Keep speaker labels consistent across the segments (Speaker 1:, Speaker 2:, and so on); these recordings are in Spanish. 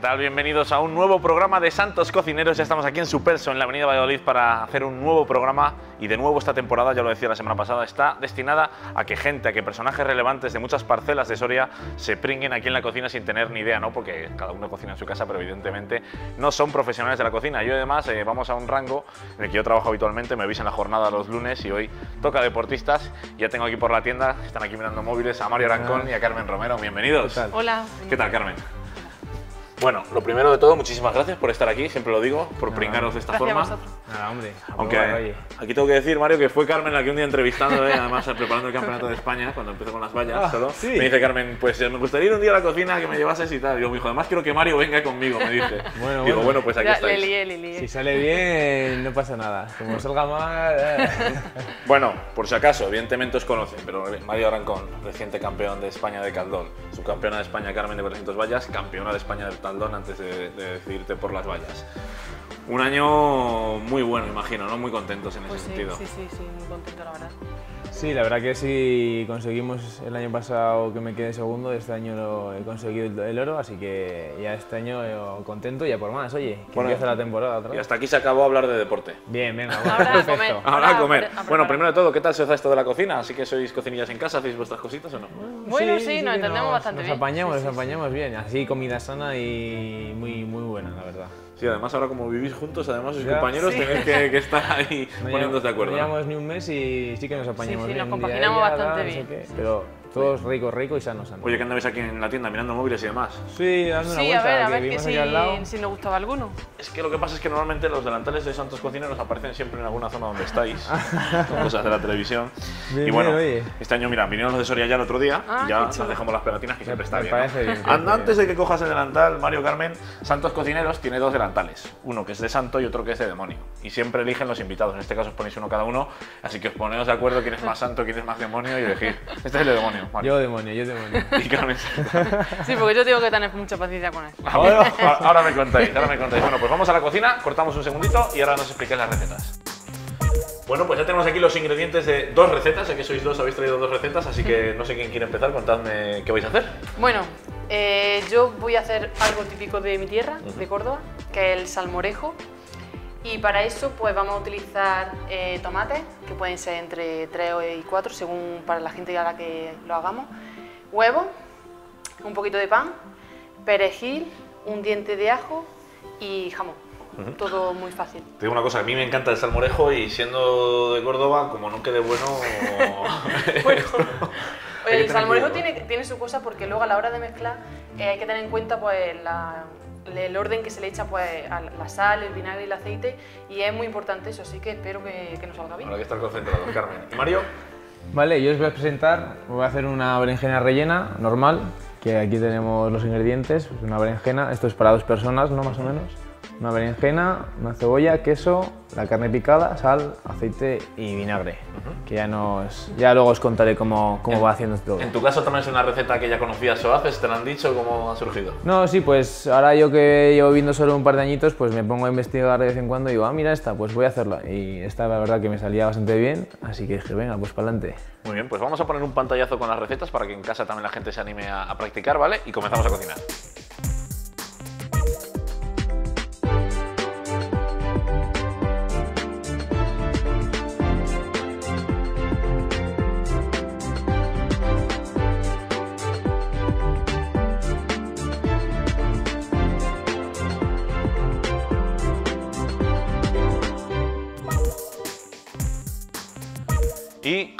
Speaker 1: ¿Qué tal? Bienvenidos a un nuevo programa de Santos Cocineros. Ya estamos aquí en Superso, en la Avenida Valladolid, para hacer un nuevo programa. Y de nuevo esta temporada, ya lo decía la semana pasada, está destinada a que gente, a que personajes relevantes de muchas parcelas de Soria se pringuen aquí en la cocina sin tener ni idea, ¿no? Porque cada uno cocina en su casa, pero evidentemente no son profesionales de la cocina. Yo además eh, vamos a un rango en el que yo trabajo habitualmente, me veis en la jornada los lunes y hoy toca deportistas. Ya tengo aquí por la tienda, están aquí mirando móviles, a Mario Arancón y a Carmen Romero. Bienvenidos.
Speaker 2: ¿Qué tal?
Speaker 3: Hola.
Speaker 1: ¿Qué tal, Carmen? Bueno, lo primero de todo, muchísimas gracias por estar aquí, siempre lo digo, por pringaros de esta forma.
Speaker 2: Nada, hombre.
Speaker 1: Aunque
Speaker 2: Bueno,
Speaker 1: aquí tengo que decir, Mario, que fue Carmen la que un día entrevistando, eh, además preparando el campeonato de España, cuando empezó con las vallas,
Speaker 2: Ah,
Speaker 1: solo,
Speaker 2: sí.
Speaker 1: me dice Carmen, pues eh, me gustaría ir un día a la cocina que me llevases y tal. Y yo me dijo, además quiero que Mario venga conmigo, me dice.
Speaker 2: Bueno,
Speaker 1: Digo,
Speaker 2: bueno.
Speaker 1: bueno, pues aquí
Speaker 3: Ya,
Speaker 1: estáis.
Speaker 3: le lié, le lié.
Speaker 2: Si sale bien, no pasa nada. Como salga mal. eh.
Speaker 1: Bueno, por si acaso, evidentemente os conocen, pero Mario Arancón, reciente campeón de España de Caldón, subcampeona de España Carmen de 400 vallas, campeona de España del Taldón antes de, de decidirte por las vallas. Un año muy bueno, imagino, ¿no? Muy contentos en ese
Speaker 3: Pues sí,
Speaker 1: sentido.
Speaker 3: sí, sí, sí, muy contento, la verdad.
Speaker 2: Sí, la verdad que sí conseguimos el año pasado que me quedé segundo, este año lo he conseguido el, oro, así que ya este año eh, contento y ya por más, oye, que
Speaker 1: Bueno,
Speaker 2: empieza la temporada otra
Speaker 1: Y
Speaker 2: vez.
Speaker 1: hasta aquí se acabó hablar de deporte.
Speaker 2: Bien, venga, bueno,
Speaker 3: Ahora a
Speaker 2: perfecto.
Speaker 3: comer.
Speaker 1: Ahora
Speaker 3: Ahora
Speaker 1: a comer.
Speaker 3: a
Speaker 1: bueno, primero de todo, ¿qué tal se os da esto de la cocina? Así que sois cocinillas en casa, hacéis vuestras cositas o no?
Speaker 3: Bueno, sí, nos entendemos bastante
Speaker 2: nos
Speaker 3: bien.
Speaker 2: apañamos,
Speaker 3: Sí, sí,
Speaker 2: nos
Speaker 3: sí.
Speaker 2: apañamos bien. Así comida sana y muy, muy buena, la verdad.
Speaker 1: Sí, además ahora como vivís juntos, además sois
Speaker 2: Ya.
Speaker 1: compañeros,
Speaker 3: Sí.
Speaker 1: tenéis que, que estar ahí
Speaker 2: No
Speaker 1: poniéndose de acuerdo.
Speaker 2: No
Speaker 1: ¿no?
Speaker 2: llevamos ni un mes y sí que nos apañamos
Speaker 3: sí,
Speaker 2: bien.
Speaker 3: nos compaginamos bastante
Speaker 2: tal, no sé
Speaker 3: bien.
Speaker 2: pero todos ricos, ricos y sanos, sanos.
Speaker 1: Oye, que andabais aquí en la tienda mirando móviles y demás.
Speaker 2: Sí, dando una
Speaker 3: Sí,
Speaker 2: vuelta,
Speaker 3: a ver, a
Speaker 2: que
Speaker 3: ver que si,
Speaker 2: al lado.
Speaker 3: si nos gustaba alguno.
Speaker 1: Es que lo que pasa es que normalmente los delantales de Santos Cocineros aparecen siempre en alguna zona donde estáis, con cosas de la televisión.
Speaker 2: Bien,
Speaker 1: y bueno,
Speaker 2: bien,
Speaker 1: este año, mira, vinieron los de Soria ya el otro día
Speaker 3: Ah,
Speaker 1: y ya nos dejamos las pegatinas que siempre está
Speaker 2: me
Speaker 1: bien. ¿no?
Speaker 2: parece bien,
Speaker 1: Anda,
Speaker 2: parece
Speaker 1: Antes de que cojas el delantal, Mario Carmen, Santos Cocineros tiene dos delantales, uno que es de santo y otro que es de demonio. Y siempre eligen los invitados, en este caso os ponéis uno cada uno, así que os poneos de acuerdo quién es más santo, quién es más demonio y elegir. Este es el de demonio,
Speaker 2: Yo demonio, yo demonio.
Speaker 1: Y Carmen.
Speaker 3: Sí, porque yo tengo que tener mucha paciencia con él.
Speaker 1: Ahora, ahora me contáis, ahora me contáis. Bueno, pues vamos a la cocina, cortamos un segundito y ahora nos explicáis las recetas. Bueno, pues ya tenemos aquí los ingredientes de dos recetas, que sois dos, habéis traído dos recetas, así que no sé quién quiere empezar, contadme qué vais a hacer.
Speaker 3: Bueno, eh, yo voy a hacer algo típico de mi tierra, de Córdoba, que es el salmorejo. Y para eso pues vamos a utilizar eh, tomates, que pueden ser entre 3 y 4, según para la gente a la que lo hagamos. Huevo, un poquito de pan, perejil, un diente de ajo y jamón. Todo muy fácil.
Speaker 1: Te digo una cosa, a mí me encanta el salmorejo y siendo de Córdoba, como no quede bueno...
Speaker 3: Bueno, el salmorejo tiene, tiene su cosa porque luego a la hora de mezclar eh, hay que tener en cuenta pues la- el orden que se le echa pues a la sal, el vinagre y el aceite y es muy importante eso, así que espero que, que nos salga bien.
Speaker 1: Habrá que estar concentrados, Carmen. ¿Y Mario?
Speaker 2: Vale, yo os voy a presentar, voy a hacer una berenjena rellena normal, que aquí tenemos los ingredientes, una berenjena, esto es para dos personas, ¿no? Más o menos. Una berenjena, una cebolla, queso, la carne picada, sal, aceite y vinagre, que ya nos, ya luego os contaré cómo, cómo va haciendo todo.
Speaker 1: En tu caso también es una receta que ya conocías o haces, te la han dicho, ¿cómo ha surgido?
Speaker 2: No, sí, pues ahora yo que llevo viendo solo un par de añitos, pues me pongo a investigar de vez en cuando y digo, ah, mira esta, pues voy a hacerla. Y esta la verdad que me salía bastante bien, así que dije, venga, pues para adelante.
Speaker 1: Muy bien, pues vamos a poner un pantallazo con las recetas para que en casa también la gente se anime a, a practicar, ¿vale? Y comenzamos a cocinar.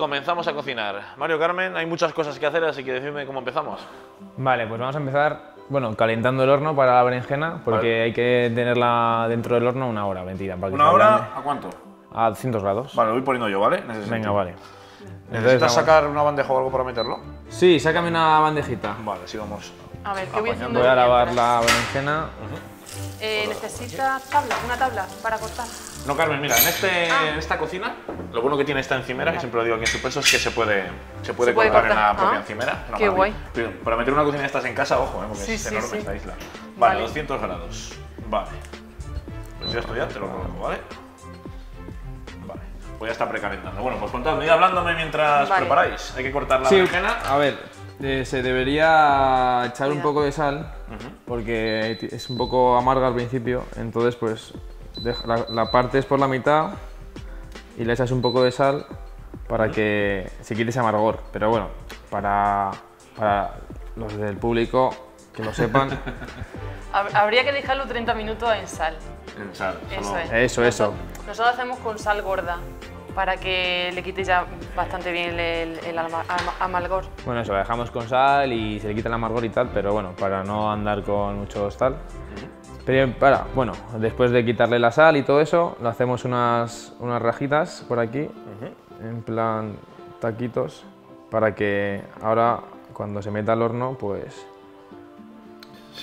Speaker 1: Comenzamos a cocinar. Mario Carmen, hay muchas cosas que hacer, así que decidme cómo empezamos.
Speaker 2: Vale, pues vamos a empezar, bueno, calentando el horno para la berenjena, porque
Speaker 1: Vale.
Speaker 2: hay que tenerla dentro del horno una hora, mentira. Para que
Speaker 1: ¿Una hora?
Speaker 2: grande.
Speaker 1: ¿A cuánto?
Speaker 2: A 200 grados.
Speaker 1: Vale, lo voy poniendo yo, ¿vale? Ese
Speaker 2: Venga, vale.
Speaker 1: ¿Necesitas sacar una bandeja o algo para meterlo?
Speaker 2: Sí, sácame una bandejita.
Speaker 1: Vale, sí, vamos.
Speaker 3: A ver, ¿qué voy haciendo?
Speaker 2: Voy a lavar la berenjena.
Speaker 3: Eh, ¿Necesitas tabla? ¿Una tabla para cortar?
Speaker 1: No, Carmen, mira, en, este,
Speaker 3: Ah.
Speaker 1: en esta cocina, lo bueno que tiene esta encimera, que siempre lo digo aquí en su peso, es que se puede, se puede
Speaker 3: Se puede
Speaker 1: cortar, en la propia
Speaker 3: Ah,
Speaker 1: encimera.
Speaker 3: Qué
Speaker 1: maravilla.
Speaker 3: guay.
Speaker 1: Pero Para meter una cocina de estas en casa, ojo, ¿eh? porque
Speaker 3: Sí,
Speaker 1: es
Speaker 3: sí,
Speaker 1: enorme
Speaker 3: sí.
Speaker 1: esta isla. Vale,
Speaker 3: Vale.
Speaker 1: 200 grados. Vale. Pues yo esto ya te lo coloco, ¿vale? Vale. Pues ya está precalentando. Bueno, pues contadme, id hablándome mientras
Speaker 3: Vale.
Speaker 1: preparáis. Hay que cortar la
Speaker 2: Sí,
Speaker 1: berenjena.
Speaker 2: a ver, eh, se debería echar un poco de sal porque es un poco amarga al principio, entonces pues deja- la, la partes por la mitad y le echas un poco de sal para que se quite ese amargor. Pero bueno, para, para los del público que lo sepan,
Speaker 3: Hab- Habría que dejarlo 30 minutos en sal.
Speaker 1: En sal.
Speaker 3: Eso es.
Speaker 2: Eso, eso.
Speaker 3: Nosotros- Nosotros hacemos con sal gorda para que le quite ya bastante bien el, el alma- amargor.
Speaker 2: bueno, eso, lo dejamos con sal y se le quita el amargor y tal, pero bueno, para no andar con mucho tal. Pero para, bueno, después de quitarle la sal y todo eso, le hacemos unas, unas rajitas por aquí, en plan taquitos, para que ahora cuando se meta al horno, pues,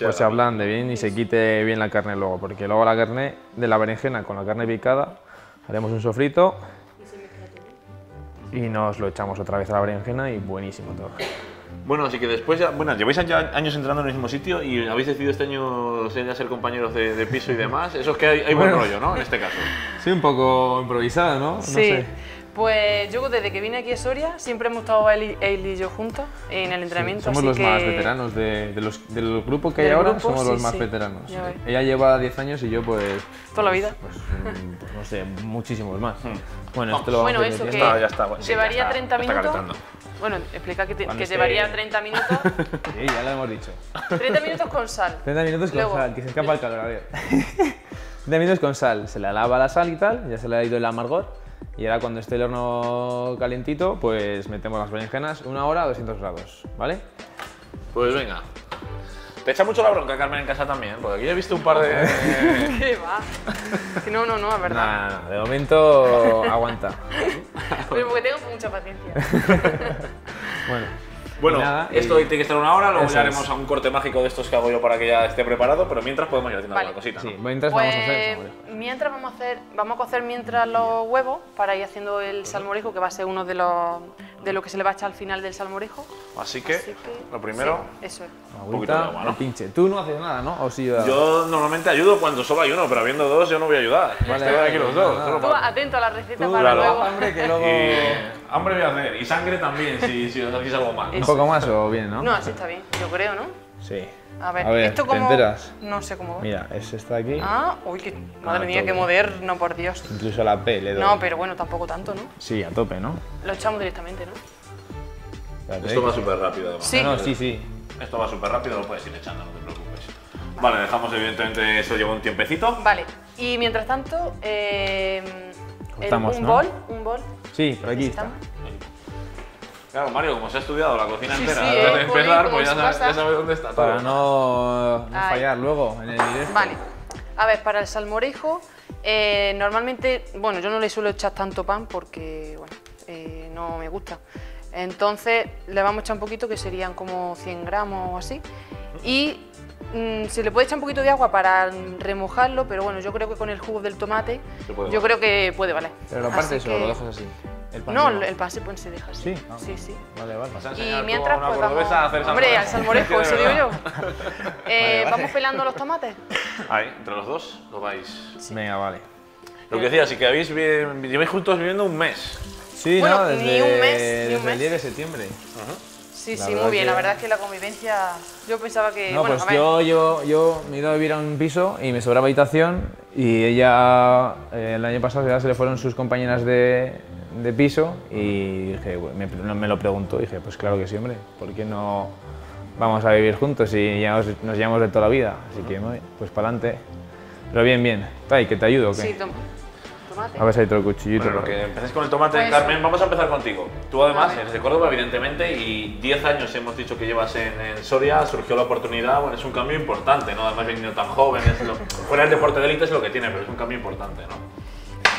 Speaker 2: pues se ablande bien y se quite bien la carne luego, porque luego la carne de la berenjena con la carne picada haremos un sofrito y nos lo echamos otra vez a la berenjena y buenísimo todo.
Speaker 1: Bueno, así que después ya, bueno, lleváis ya años entrando en el mismo sitio y habéis decidido este año ser, ya ser compañeros de, de piso y demás. Eso es que hay, hay buen
Speaker 2: Bueno.
Speaker 1: rollo, ¿no? En este caso.
Speaker 2: Sí, un poco improvisado, ¿no?
Speaker 3: sí. Pues yo desde que vine aquí a Soria siempre hemos estado él y, él y yo juntos en el entrenamiento.
Speaker 2: Somos
Speaker 3: así
Speaker 2: los
Speaker 3: que-
Speaker 2: más veteranos de, de los, del grupo que hay ahora,
Speaker 3: grupo,
Speaker 2: somos los
Speaker 3: sí,
Speaker 2: más
Speaker 3: sí.
Speaker 2: veteranos.
Speaker 3: Ya.
Speaker 2: Ella lleva 10 años y yo pues,
Speaker 3: Toda la vida.
Speaker 2: pues, pues, no sé, muchísimos más.
Speaker 1: Hmm.
Speaker 2: Bueno, esto lo vamos
Speaker 3: Bueno, eso que
Speaker 2: metiendo.
Speaker 1: está, ya está, bueno, sí,
Speaker 3: llevaría
Speaker 1: ya está,
Speaker 3: 30
Speaker 1: ya está
Speaker 3: minutos. Bueno, explica que, te- que
Speaker 2: esté-
Speaker 3: llevaría 30 minutos.
Speaker 2: Sí, ya lo hemos dicho.
Speaker 3: 30 minutos con sal.
Speaker 2: 30 minutos con
Speaker 3: Luego-
Speaker 2: sal, que se escapa el calor, a ver. 30 minutos con sal, se le lava la sal y tal, ya se le ha ido el amargor. Y ahora cuando esté el horno calentito, pues metemos las berenjenas una hora a 200 grados, ¿vale?
Speaker 1: Pues venga. Te echa mucho la bronca, Carmen, en casa también, porque aquí he visto un par de...
Speaker 3: ¿Qué va? Que no, no, no, es verdad.
Speaker 2: Nada, de momento aguanta.
Speaker 3: Pero porque tengo mucha paciencia.
Speaker 2: Bueno,
Speaker 1: Bueno,
Speaker 2: nada,
Speaker 1: esto
Speaker 2: y-
Speaker 1: tiene que estar una hora, luego ya haremos
Speaker 2: es.
Speaker 1: un corte mágico de estos que hago yo para que ya esté preparado, pero mientras podemos ir haciendo
Speaker 3: Vale.
Speaker 1: alguna cosita.
Speaker 2: Sí,
Speaker 1: ¿no?
Speaker 2: mientras
Speaker 3: Pues
Speaker 2: vamos a hacer salmorejo.
Speaker 3: mientras vamos a hacer, vamos a cocer mientras los huevos para ir haciendo el salmorejo, que va a ser uno de los de lo que se le va a echar al final del salmorejo.
Speaker 1: Así que,
Speaker 3: Así que-
Speaker 1: lo primero,
Speaker 3: sí, eso es.
Speaker 1: un poquito de
Speaker 2: Agüita,
Speaker 1: agua, ¿no?
Speaker 2: pinche. Tú no haces nada, ¿no? ¿O sí yo?
Speaker 1: yo normalmente ayudo cuando solo hay uno, pero habiendo dos yo no voy a ayudar.
Speaker 2: Vale,
Speaker 1: Estoy aquí los dos.
Speaker 2: nada.
Speaker 1: solo
Speaker 3: Tú
Speaker 1: para-
Speaker 3: atento a la receta
Speaker 2: Tú,
Speaker 3: para
Speaker 1: claro.
Speaker 3: luego.
Speaker 2: hambre, que luego...
Speaker 1: Y hambre voy a hacer, y sangre también, si, si os hacéis algo mal.
Speaker 2: ¿Un poco más o bien, no?
Speaker 3: No, así está bien, yo creo, ¿no?
Speaker 2: Sí.
Speaker 3: A ver,
Speaker 2: A ver,
Speaker 3: esto
Speaker 2: ¿te
Speaker 3: como
Speaker 2: enteras?
Speaker 3: no sé cómo va.
Speaker 2: Mira, es esta aquí.
Speaker 3: Ah, uy, que madre
Speaker 2: Ah,
Speaker 3: mía, qué moderno, por Dios.
Speaker 2: Incluso la P le doy.
Speaker 3: No, pero bueno, tampoco tanto, ¿no?
Speaker 2: Sí, a tope, ¿no?
Speaker 3: Lo echamos directamente, ¿no?
Speaker 2: Espérate,
Speaker 1: Esto va súper rápido, además.
Speaker 3: Sí.
Speaker 2: No, no, sí, sí.
Speaker 1: Esto va súper rápido, lo puedes ir echando, no te preocupes. Vale, dejamos evidentemente, eso lleva un tiempecito.
Speaker 3: Vale, y mientras tanto, eh, el-
Speaker 2: Cortamos,
Speaker 3: un
Speaker 2: ¿no?
Speaker 3: bol, un bol.
Speaker 2: Sí, por aquí está.
Speaker 1: Claro, Mario, como se ha estudiado la cocina
Speaker 3: Sí,
Speaker 1: entera
Speaker 3: sí,
Speaker 1: antes
Speaker 3: eh,
Speaker 1: de empezar, pues ya sabes, ya sabes dónde está todo.
Speaker 2: Para no, fallar luego en el directo.
Speaker 3: Vale, a ver, para el salmorejo, eh, normalmente, bueno, yo no le suelo echar tanto pan porque, bueno, eh, no me gusta. Entonces le vamos a echar un poquito, que serían como 100 gramos o así. Y mm, se le puede echar un poquito de agua para remojarlo, pero bueno, yo creo que con el jugo del tomate, yo
Speaker 1: valer.
Speaker 3: creo que puede valer.
Speaker 2: Pero lo partes o
Speaker 3: que-
Speaker 2: lo dejas así. El pan
Speaker 3: No,
Speaker 2: sí,
Speaker 3: el pan se, puede, se deja así.
Speaker 2: Sí, ah.
Speaker 3: sí, sí.
Speaker 2: Vale, vale.
Speaker 3: Y mientras, pues vamos.
Speaker 1: a hacer
Speaker 3: Hombre, al
Speaker 1: salmorejo.
Speaker 3: eso digo yo. Eh,
Speaker 2: vale.
Speaker 3: Vamos pelando los tomates.
Speaker 1: Ahí, entre los dos, lo vais.
Speaker 2: Venga, vale.
Speaker 1: Lo que decía, así que habéis lleváis juntos viviendo un mes.
Speaker 2: Sí,
Speaker 3: Bueno,
Speaker 2: no,
Speaker 3: ni
Speaker 2: desde,
Speaker 3: un mes, ni un
Speaker 2: desde
Speaker 3: mes.
Speaker 2: el 10 de septiembre.
Speaker 3: Sí,
Speaker 2: La
Speaker 3: sí, muy bien.
Speaker 2: que-
Speaker 3: La verdad es que la convivencia. Yo pensaba que.
Speaker 2: No,
Speaker 3: bueno,
Speaker 2: pues yo, yo, yo me ido a vivir a un piso y me sobraba habitación y ella, eh, el año pasado ya se le fueron sus compañeras de, de piso y dije, bueno, me, me lo preguntó y dije, pues claro que sí, hombre, ¿por qué no vamos a vivir juntos y ya nos, nos llevamos de toda la vida? Así que, pues para adelante. Pero bien, bien. Tai, ¿que te ayudo o qué?
Speaker 3: Sí, tom- tomate.
Speaker 2: A ver si hay otro cuchillito.
Speaker 1: Bueno, que con el tomate,
Speaker 3: Pues-
Speaker 1: Carmen. Vamos a empezar contigo. Tú además eres de Córdoba, evidentemente, y 10 años hemos dicho que llevas en, en Soria, surgió la oportunidad, bueno, es un cambio importante, ¿no? Además veniendo tan joven, es lo- fuera del deporte de élite es lo que tiene, pero es un cambio importante, ¿no?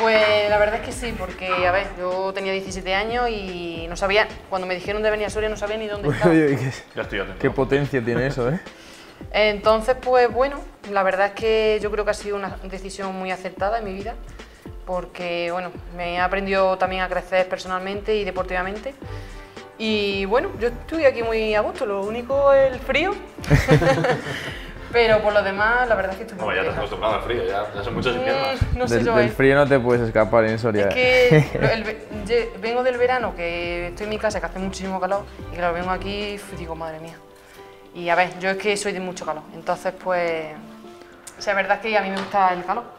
Speaker 3: Pues la verdad es que sí, porque, a ver, yo tenía 17 años y no sabía. Cuando me dijeron de venir a Soria, no sabía ni dónde estaba.
Speaker 2: Qué,
Speaker 1: Ya estoy atento.
Speaker 2: qué potencia tiene eso, ¿eh?
Speaker 3: Entonces, pues bueno, la verdad es que yo creo que ha sido una decisión muy acertada en mi vida, porque bueno, me he aprendido también a crecer personalmente y deportivamente. Y bueno, yo estoy aquí muy a gusto, lo único es el frío. Pero por lo demás, la verdad es que estoy muy
Speaker 1: ya te has acostumbrado al frío, ya, ya son muchos inviernos.
Speaker 3: Mm, No sé
Speaker 2: del,
Speaker 3: yo,
Speaker 2: del
Speaker 3: eh.
Speaker 2: frío no te puedes escapar en Soria.
Speaker 3: Es que el vengo del verano, que estoy en mi casa, que hace muchísimo calor, y claro, vengo aquí y digo, madre mía. Y a ver, yo es que soy de mucho calor, entonces pues... O sea, es verdad que a mí me gusta el calor.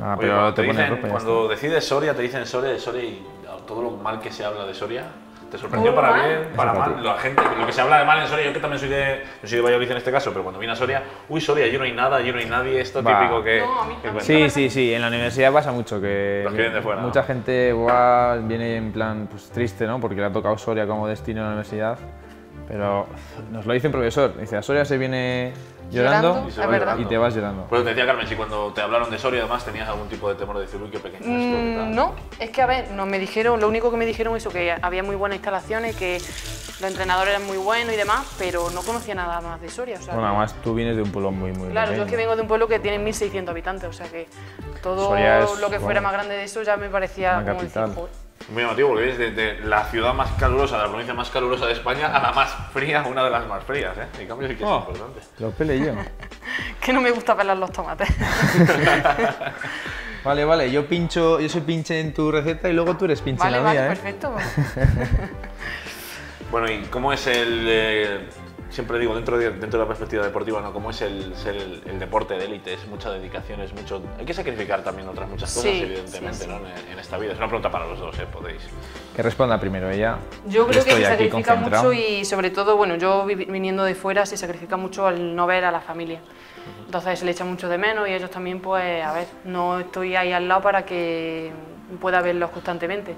Speaker 2: Ah,
Speaker 1: Oye,
Speaker 2: pero
Speaker 1: cuando,
Speaker 2: te
Speaker 1: te dicen-
Speaker 2: ropa
Speaker 1: cuando decides Soria, te dicen Soria de Soria y todo lo mal que se habla de Soria. ¿Te sorprendió para
Speaker 3: mal.
Speaker 1: bien, para
Speaker 2: Eso
Speaker 1: mal? La gente, lo que se habla de mal en Soria, yo que también soy de, yo soy de Valladolid en este caso, pero cuando vine a Soria, uy, Soria, allí no hay nada, allí no hay nadie, esto
Speaker 2: Va.
Speaker 1: típico que.
Speaker 3: No, a mí-
Speaker 1: que.
Speaker 2: Sí, sí, sí, en la universidad pasa mucho que
Speaker 1: Los que vienen de fuera,
Speaker 2: mucha
Speaker 1: ¿no?
Speaker 2: gente igual viene en plan pues, triste, ¿no? Porque le ha tocado Soria como destino en la universidad. Pero nos lo dice un profesor, dice, a Soria se viene llorando,
Speaker 3: Llorando,
Speaker 1: Y
Speaker 3: es
Speaker 1: llorando.
Speaker 2: y te vas llorando.
Speaker 1: Pero te decía Carmen, si cuando te hablaron de Soria además tenías algún tipo de temor de decir, uy, qué pequeño es esto.
Speaker 3: Mm, no, es que a ver, no me dijeron, lo único que me dijeron eso, que había muy buenas instalaciones, que los entrenadores eran muy buenos y demás, pero no conocía nada más de Soria. O sea,
Speaker 2: Bueno, además tú vienes de un pueblo muy, muy
Speaker 3: claro, yo es que
Speaker 2: pequeño.
Speaker 3: vengo de un pueblo que tiene 1.600 habitantes, o sea que todo
Speaker 2: es,
Speaker 3: lo que fuera
Speaker 2: bueno,
Speaker 3: más grande de eso ya me parecía como decir.
Speaker 1: Muy llamativo, porque es de, de la ciudad más calurosa, de la provincia más calurosa de España, a la más fría, una de las más frías, ¿eh? En cambio sí que es
Speaker 2: Oh.
Speaker 1: importante.
Speaker 2: Lo pele yo.
Speaker 3: que no me gusta pelar los tomates.
Speaker 2: vale, vale, yo pincho, yo soy pinche en tu receta y luego tú eres pinche
Speaker 3: vale,
Speaker 2: en la
Speaker 3: vale,
Speaker 2: mía, ¿eh?
Speaker 3: perfecto.
Speaker 1: Bueno, ¿y cómo es el, eh, siempre digo, dentro de, dentro de la perspectiva deportiva, ¿no? ¿Cómo es el ser el, el deporte de élite? Es mucha dedicación, es mucho... Hay que sacrificar también otras muchas cosas,
Speaker 3: Sí,
Speaker 1: evidentemente,
Speaker 3: sí, sí.
Speaker 1: ¿no? En, en esta vida. Es una pregunta para los dos, ¿eh? Podéis.
Speaker 2: Que responda primero ella.
Speaker 3: Yo creo que se sacrifica mucho y sobre todo, bueno, yo vi- viniendo de fuera se sacrifica mucho al no ver a la familia. Entonces se le echa mucho de menos y ellos también, pues, a ver, no estoy ahí al lado para que pueda verlos constantemente.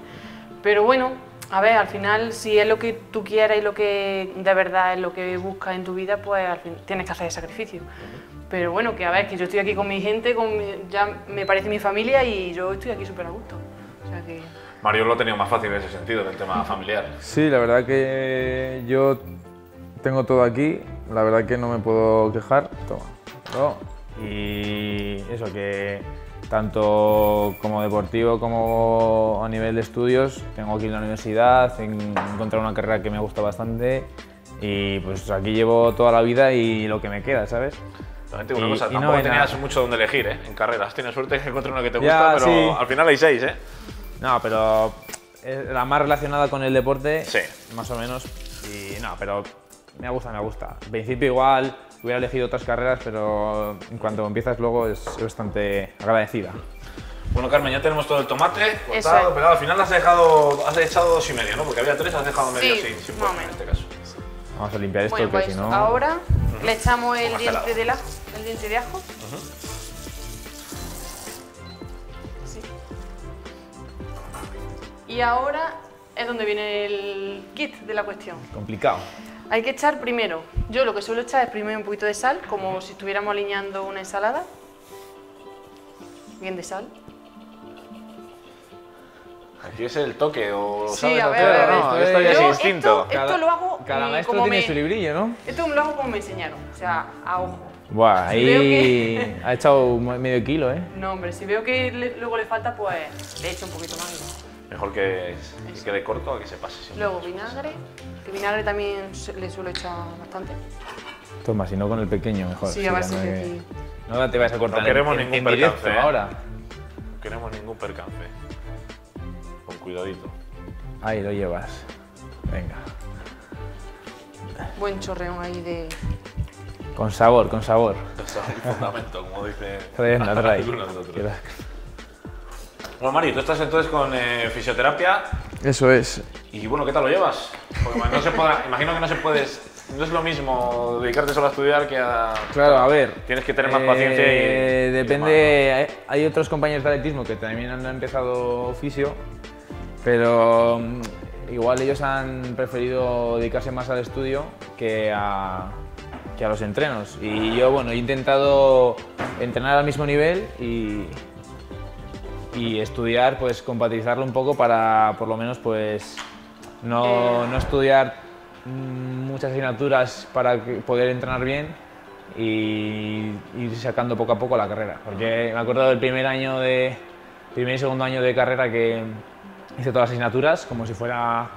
Speaker 3: Pero bueno, a ver, al final, si es lo que tú quieres y lo que de verdad es lo que buscas en tu vida, pues al fin tienes que hacer el sacrificio. Pero bueno, que a ver, que yo estoy aquí con mi gente, con mi- ya me parece mi familia y yo estoy aquí súper a gusto. O sea que...
Speaker 1: Mario lo ha tenido más fácil en ese sentido, en el tema familiar.
Speaker 2: Sí, la verdad que yo tengo todo aquí, la verdad que no me puedo quejar. Toma. ¿no? Y eso que tanto como deportivo como a nivel de estudios, tengo aquí en la universidad, he encontrado una carrera que me gusta bastante y pues aquí llevo toda la vida y lo que me queda, ¿sabes?
Speaker 1: También te digo una
Speaker 2: Y-
Speaker 1: cosa,
Speaker 2: y no
Speaker 1: tampoco
Speaker 2: hay
Speaker 1: tenías
Speaker 2: nada.
Speaker 1: mucho donde elegir, ¿eh? En carreras. Tienes suerte que encuentres una que te
Speaker 2: Ya,
Speaker 1: gusta, pero
Speaker 2: sí.
Speaker 1: al final hay seis, ¿eh?
Speaker 2: No, pero la más relacionada con el deporte,
Speaker 1: Sí.
Speaker 2: más o menos. Y no, pero me gusta, me gusta. Al principio igual hubiera elegido otras carreras, pero en cuanto empiezas luego es bastante agradecida.
Speaker 1: Bueno, Carmen, ya tenemos todo el tomate cortado,
Speaker 3: es.
Speaker 1: pegado. Al final has dejado, has echado dos y medio, ¿no? Porque había tres, has dejado medio
Speaker 3: Sí,
Speaker 1: fuerza en este caso.
Speaker 2: Vamos a limpiar esto,
Speaker 3: Bueno,
Speaker 2: que
Speaker 3: pues
Speaker 2: si no...
Speaker 3: ahora le echamos el diente, del ajo, el diente de ajo. Sí. Y ahora es donde viene el kit de la cuestión.
Speaker 2: Complicado.
Speaker 3: Hay que echar primero, yo lo que suelo echar es primero un poquito de sal, como si estuviéramos alineando una ensalada. Bien de sal.
Speaker 1: Aquí es el toque, o
Speaker 3: Sí,
Speaker 1: sabes
Speaker 3: a ver,
Speaker 1: hacer,
Speaker 3: a ver,
Speaker 1: ¿no?
Speaker 2: esto
Speaker 1: Esto
Speaker 2: es-
Speaker 1: ya es instinto.
Speaker 3: esto- esto lo hago,
Speaker 2: Cada maestro
Speaker 3: como
Speaker 2: tiene
Speaker 3: me-
Speaker 2: su librillo, ¿no?
Speaker 3: Esto lo hago como me enseñaron, o sea, a ojo.
Speaker 2: Buah, ahí
Speaker 3: que-
Speaker 2: ha echado me- medio kilo, ¿eh?
Speaker 3: No, hombre, si veo que le- luego le falta, pues le echo un poquito más.
Speaker 1: Mejor que, que quede corto a que se pase.
Speaker 3: Luego vinagre, que vinagre también le suelo echar bastante.
Speaker 2: Toma, si no con el pequeño mejor.
Speaker 3: Sí, a ver
Speaker 2: ya
Speaker 3: si
Speaker 2: no
Speaker 3: que.
Speaker 2: No te vayas a cortar
Speaker 1: No queremos
Speaker 2: en,
Speaker 1: ningún
Speaker 2: en directo
Speaker 1: percance, ¿eh?
Speaker 2: ahora.
Speaker 1: No queremos ningún percance. Con cuidadito.
Speaker 2: Ahí lo llevas. Venga.
Speaker 3: Buen chorreón ahí de.
Speaker 2: Con sabor, con sabor.
Speaker 1: Eso es el fundamento, como dice
Speaker 2: Trae, anda, trae.
Speaker 1: algunos de otros.
Speaker 2: Queda-
Speaker 1: Bueno, Mari, tú estás entonces con eh, fisioterapia
Speaker 2: Eso es.
Speaker 1: Y bueno, ¿qué tal lo llevas? Porque no se podrá- imagino que no se puedes, no es lo mismo dedicarte solo a estudiar que a...
Speaker 2: Claro, a ver.
Speaker 1: Tienes que tener más paciencia y-
Speaker 2: eh,
Speaker 1: y
Speaker 2: Depende. hay- Hay otros compañeros de atletismo que también han empezado oficio, pero mm, igual ellos han preferido dedicarse más al estudio que a, que a los entrenos. Y yo, bueno, he intentado entrenar al mismo nivel y, y estudiar, pues compatibilizarlo un poco para por lo menos pues no, no estudiar mm, muchas asignaturas para poder entrenar bien y ir sacando poco a poco la carrera. Porque me acuerdo del primer año de primer y segundo año de carrera que hice todas las asignaturas como si fuera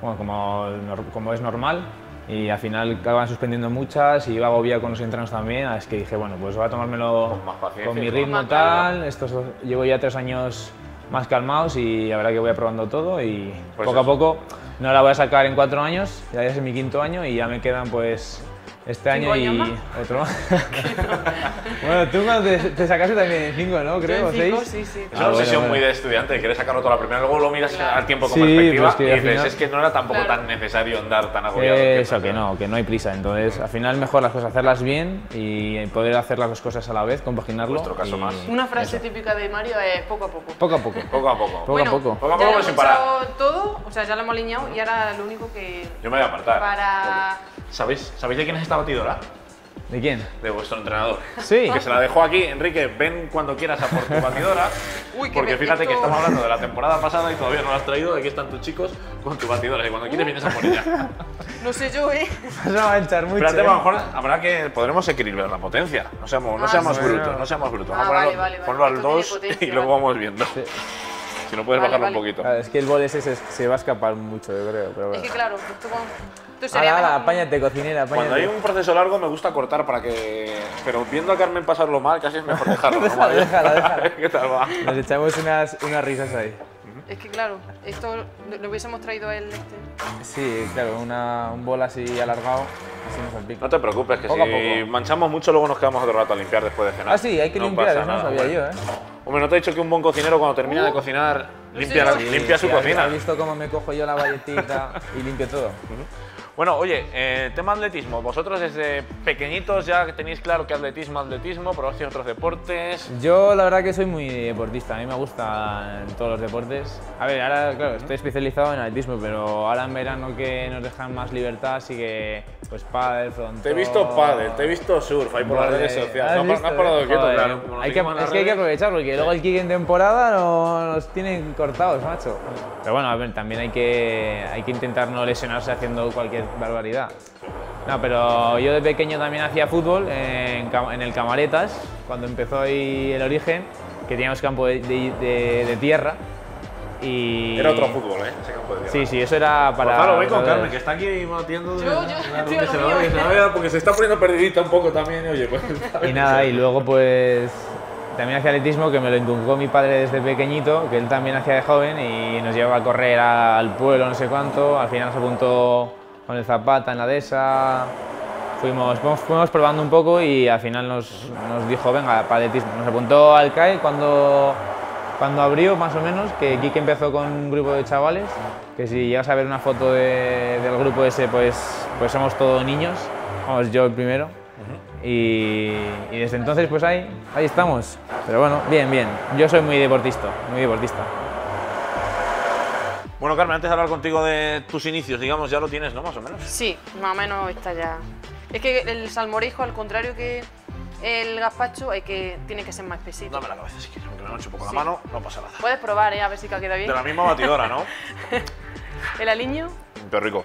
Speaker 2: bueno, como, como es normal y al final acaban suspendiendo muchas y iba agobiado con los entrenos también, es que dije, bueno, pues voy a tomármelo
Speaker 1: Con más
Speaker 2: con mi
Speaker 1: con
Speaker 2: ritmo
Speaker 3: más calma.
Speaker 2: tal, estos llevo ya tres años más calmados y la verdad que voy aprobando todo y
Speaker 1: Pues
Speaker 2: poco a poco no la voy a sacar en cuatro años, ya es mi quinto año y ya me quedan pues Este año
Speaker 3: ¿Cinco
Speaker 2: y
Speaker 3: más?
Speaker 2: otro más. bueno, tú cuando te, te sacaste también en 5, ¿no? Creo,
Speaker 3: en cinco,
Speaker 2: 6.
Speaker 3: sí, sí.
Speaker 1: Es
Speaker 2: Ah,
Speaker 1: una
Speaker 2: bueno,
Speaker 1: obsesión
Speaker 2: bueno.
Speaker 1: muy de estudiante, quieres sacarlo toda la primera, luego lo miras
Speaker 3: Claro.
Speaker 1: al tiempo con
Speaker 2: Sí,
Speaker 1: perspectiva
Speaker 2: pues que
Speaker 1: y dices,
Speaker 2: final-
Speaker 1: es que no era tampoco
Speaker 3: Claro.
Speaker 1: tan necesario andar tan agobiado.
Speaker 2: Eso, que no, que no hay prisa. Entonces, al final, mejor las cosas hacerlas bien y poder hacer las dos cosas a la vez, compaginarlo.
Speaker 1: Vuestro caso
Speaker 2: y-
Speaker 1: más.
Speaker 3: Una frase
Speaker 2: eso.
Speaker 3: típica de Mario es poco a poco.
Speaker 2: Poco a poco.
Speaker 1: Poco a poco.
Speaker 2: Poco
Speaker 3: bueno,
Speaker 2: a poco.
Speaker 1: Poco a poco, sin parar.
Speaker 3: todo, o sea, ya lo hemos alineado y ahora lo único que
Speaker 1: Yo me voy a apartar.
Speaker 3: para...
Speaker 1: ¿Sabéis, ¿Sabéis de quién es esta batidora?
Speaker 2: ¿De quién?
Speaker 1: De vuestro entrenador.
Speaker 2: Sí.
Speaker 1: Que se la dejó aquí, Enrique, ven cuando quieras a por tu batidora.
Speaker 3: Uy, que
Speaker 1: porque fíjate que estamos hablando de la temporada pasada y todavía no la has traído. Aquí están tus chicos con tu batidora. Y cuando quieres vienes a por ella.
Speaker 3: No sé yo, ¿eh?
Speaker 2: Vas a manchar mucho.
Speaker 1: Espérate,
Speaker 2: ¿eh?
Speaker 1: a lo mejor habrá que. Podremos equilibrar la potencia. No seamos, no
Speaker 3: Ah,
Speaker 1: seamos
Speaker 2: sí.
Speaker 1: brutos, no seamos brutos.
Speaker 3: Ah,
Speaker 1: Vamos a
Speaker 3: vale,
Speaker 1: ponerlo,
Speaker 3: vale, vale.
Speaker 1: ponlo al
Speaker 3: Esto tiene
Speaker 1: 2
Speaker 3: potencia,
Speaker 1: y luego
Speaker 3: vale.
Speaker 1: vamos viendo.
Speaker 2: Sí.
Speaker 1: Si no puedes
Speaker 3: Vale,
Speaker 1: bajarlo
Speaker 3: vale.
Speaker 1: un poquito.
Speaker 2: Claro, es que el bol ese se, se va a escapar mucho, yo creo. Pero
Speaker 3: Es
Speaker 2: bueno.
Speaker 3: que claro, esto, con... esto sería
Speaker 2: Ala, ala,
Speaker 3: mejor-
Speaker 2: apáñate, cocinera, apáñate.
Speaker 1: Cuando hay un proceso largo me gusta cortar para que. Pero viendo a Carmen pasarlo mal, casi es mejor dejarlo. ¿no?
Speaker 2: Déjala, déjala, déjala.
Speaker 1: ¿Qué tal va?
Speaker 2: Nos echamos unas, unas risas ahí.
Speaker 3: Es que claro, esto lo, lo hubiésemos traído a él este.
Speaker 2: Sí, claro, una, un bol así alargado, así nos salpica.
Speaker 1: No te preocupes, que
Speaker 2: Poco a
Speaker 1: si
Speaker 2: poco.
Speaker 1: manchamos mucho, luego nos quedamos otro rato a limpiar después de cenar.
Speaker 2: Ah, sí, hay que
Speaker 1: No
Speaker 2: limpiar,
Speaker 1: pasa
Speaker 2: eso no
Speaker 1: nada,
Speaker 2: sabía
Speaker 1: hombre.
Speaker 2: yo, ¿eh?
Speaker 1: Hombre, ¿no te he dicho que un buen cocinero cuando termina de cocinar limpia,
Speaker 3: Sí,
Speaker 1: limpia su
Speaker 2: Sí, ¿has-
Speaker 1: cocina?
Speaker 2: ¿Has visto cómo me cojo yo la valletita y limpio todo?
Speaker 1: Bueno, oye, eh, tema atletismo. Vosotros desde pequeñitos ya tenéis claro que atletismo, atletismo, probasteis otros deportes.
Speaker 2: Yo la verdad que soy muy deportista, a mí me gustan todos los deportes. A ver, ahora claro, estoy especializado en atletismo, pero ahora en verano que nos dejan más libertad, así que pues pádel, frontón...
Speaker 1: Te he visto pádel, te he visto surf ahí por las redes sociales.
Speaker 2: ¿Has
Speaker 1: No, no has parado quieto, claro.
Speaker 2: Hay que, es que hay que aprovechar porque luego el kick en temporada no- nos tienen cortados, macho. Pero bueno, a ver, también hay que, hay que intentar no lesionarse haciendo cualquier barbaridad. No, pero yo de pequeño también hacía fútbol en, en el Camaretas, cuando empezó ahí el origen, que teníamos campo de, de- de- de tierra. Y...
Speaker 1: Era otro fútbol, ¿eh? Ese campo de tierra.
Speaker 2: Sí, sí, eso era para...
Speaker 1: Gonzalo, ven con Carmen, que está aquí batiendo.
Speaker 3: Yo, yo,
Speaker 1: se se la vea, porque se está poniendo perdidita un poco también. Oye, pues.
Speaker 2: Y nada, y luego pues también hacía atletismo que me lo inculcó mi padre desde pequeñito, que él también hacía de joven y nos llevaba a correr al pueblo, no sé cuánto. Al final se apuntó con el Zapata en la dehesa. Fuimos, fuimos, fuimos probando un poco y al final nos, nos dijo, venga, para atletismo. Nos apuntó al CAE cuando, cuando abrió, más o menos, que Kike empezó con un grupo de chavales, que si llegas a ver una foto de- del grupo ese, pues, pues somos todos niños, vamos, yo el primero. Y, y desde entonces, pues ahí, ahí estamos. Pero bueno, bien, bien. Yo soy muy deportista, muy deportista.
Speaker 1: Bueno, Carmen, antes de hablar contigo de tus inicios, digamos, ya lo tienes, ¿no? Más o menos.
Speaker 3: Sí, más o menos está ya. Es que el salmorejo, al contrario que el gazpacho, hay que, tiene que ser más espesito.
Speaker 1: Dame la cabeza si quieres, aunque me manche un poco
Speaker 3: Sí.
Speaker 1: la mano, no pasa nada.
Speaker 3: Puedes probar, ¿eh? a ver si queda bien.
Speaker 1: De la misma batidora, ¿no?
Speaker 3: El aliño.
Speaker 1: Pero rico.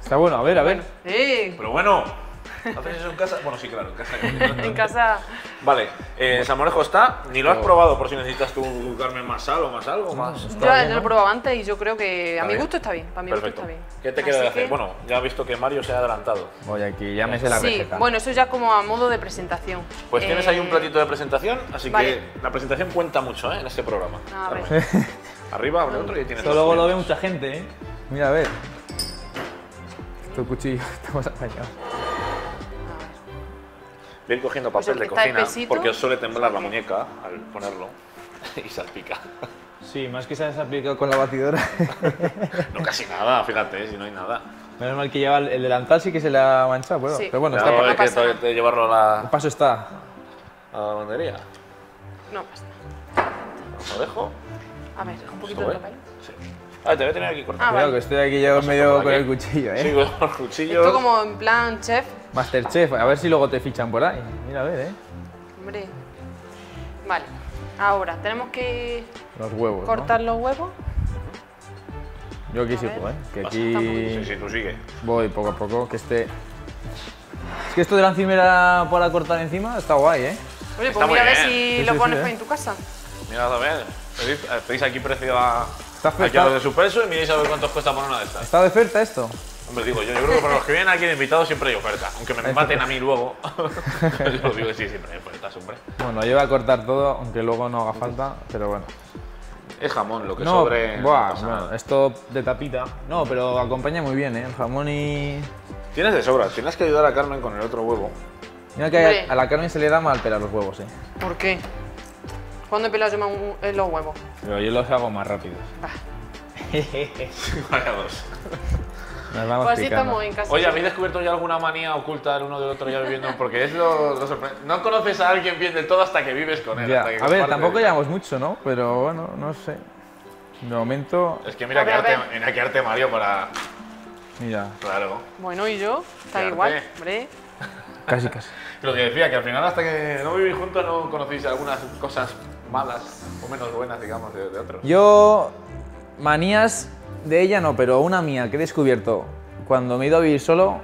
Speaker 2: Está bueno, a ver, a ver.
Speaker 3: ¡Eh!
Speaker 1: Pero bueno, ¿haces eso en casa? Bueno, sí, claro, en casa.
Speaker 3: En casa.
Speaker 1: Vale, eh, salmorejo está. Ni lo has probado por si necesitas tú, Carmen, más sal o más algo, más.
Speaker 3: Yo ya lo he probado antes y yo creo que a mi gusto está bien. Para mi
Speaker 1: Perfecto.
Speaker 3: gusto está bien.
Speaker 1: ¿Qué te queda de hacer?
Speaker 3: que-
Speaker 1: Bueno, ya has visto que Mario se ha adelantado.
Speaker 2: Voy aquí, ya me sé la
Speaker 3: sí,
Speaker 2: receta.
Speaker 3: bueno, eso ya como a modo de presentación.
Speaker 1: Pues tienes ahí un
Speaker 3: Eh,
Speaker 1: platito de presentación, así
Speaker 3: vale.
Speaker 1: que la presentación cuenta mucho ¿eh? en este programa.
Speaker 3: A ver.
Speaker 1: Carmen. Arriba, abre otro y tienes
Speaker 2: Esto luego lo ve mucha gente, ¿eh? Mira, a ver. Estos cuchillos, estamos apañados.
Speaker 1: Voy a ir cogiendo
Speaker 3: Pues
Speaker 1: papel
Speaker 3: el
Speaker 1: de cocina porque os suele temblar la muñeca al ponerlo y salpica.
Speaker 2: Sí, más que se has aplicado con la batidora.
Speaker 1: No casi nada, fíjate, si no hay nada.
Speaker 2: Menos mal que lleva el, el delantal, sí que se le ha manchado, pero,
Speaker 3: Sí.
Speaker 2: pero bueno,
Speaker 1: Claro,
Speaker 2: está,
Speaker 1: hay
Speaker 3: no
Speaker 1: que de llevarlo a la,
Speaker 2: el paso está.
Speaker 1: a la lavandería.
Speaker 3: No pasa.
Speaker 1: Lo dejo.
Speaker 3: A ver, un poquito
Speaker 1: ¿Esto
Speaker 3: de papel.
Speaker 1: Sí. A ver, te voy a tener aquí cortado.
Speaker 3: Ah,
Speaker 2: Cuidado,
Speaker 3: vale.
Speaker 2: que estoy aquí yo medio con
Speaker 1: aquí.
Speaker 2: el cuchillo, ¿eh?
Speaker 1: Sí, con los cuchillos.
Speaker 3: Esto como en plan chef.
Speaker 2: Masterchef, a ver si luego te fichan por ahí. Mira, a ver, ¿eh?
Speaker 3: Hombre. Vale. Ahora, tenemos que
Speaker 2: Los huevos. ¿no?
Speaker 3: cortar los huevos.
Speaker 2: Yo aquí
Speaker 3: A
Speaker 2: sigo,
Speaker 3: ver.
Speaker 2: ¿eh? Que aquí
Speaker 1: Sí, sí, tú sigue.
Speaker 2: voy poco a poco, que este... Es que esto de la encimera para cortar encima está guay, ¿eh?
Speaker 3: Oye,
Speaker 1: Está
Speaker 3: pues mira a ver si
Speaker 2: Sí,
Speaker 3: lo
Speaker 2: sí,
Speaker 3: pones
Speaker 2: sí, ¿eh?
Speaker 3: en tu casa.
Speaker 1: Mirad a ver. Pedís, eh, aquí precio a,
Speaker 2: Está
Speaker 1: aquí a los de su peso y miréis a ver cuánto os cuesta poner una de estas.
Speaker 2: ¿Está de oferta esto?
Speaker 1: Hombre, digo, yo, yo creo que para los que vienen aquí de invitados siempre hay oferta. Aunque me maten a mí luego. yo digo que sí, siempre hay ofertas, hombre.
Speaker 2: Bueno, yo voy a cortar todo, aunque luego no haga falta, pero bueno.
Speaker 1: Es jamón lo que
Speaker 2: No,
Speaker 1: sobre.
Speaker 2: buah, bueno, esto de tapita. No, pero acompaña muy bien, ¿eh? El jamón y...
Speaker 1: Tienes de sobra, tienes que ayudar a Carmen con el otro huevo.
Speaker 2: Mira que
Speaker 3: Hombre.
Speaker 2: a, a la Carmen se le da mal pelar los huevos, eh.
Speaker 3: ¿Por qué? ¿Cuándo eh, los huevos?
Speaker 2: Pero yo los hago más rápidos.
Speaker 3: Bah.
Speaker 1: Vaya dos.
Speaker 2: Nos vamos
Speaker 3: Pues así estamos en casa.
Speaker 1: Oye, ¿habéis descubierto ya alguna manía oculta el uno del otro ya viviendo? Porque es lo, lo sorprendente. No conoces a alguien bien del todo hasta que vives con él.
Speaker 2: Ya,
Speaker 1: hasta que
Speaker 2: A ver, tampoco llevamos mucho, ¿no? Pero bueno, no sé. De momento,
Speaker 1: Es que mira
Speaker 3: ver, a
Speaker 1: arte, mira Mario para...
Speaker 2: mira,
Speaker 1: Claro.
Speaker 3: Bueno, ¿y yo? Está igual, hombre.
Speaker 2: casi casi.
Speaker 1: Lo que decía, que al final hasta que no vivís juntos no conocéis algunas cosas malas o menos buenas, digamos, de, de otros.
Speaker 2: Yo, manías de ella no, pero una mía que he descubierto cuando me he ido a vivir solo,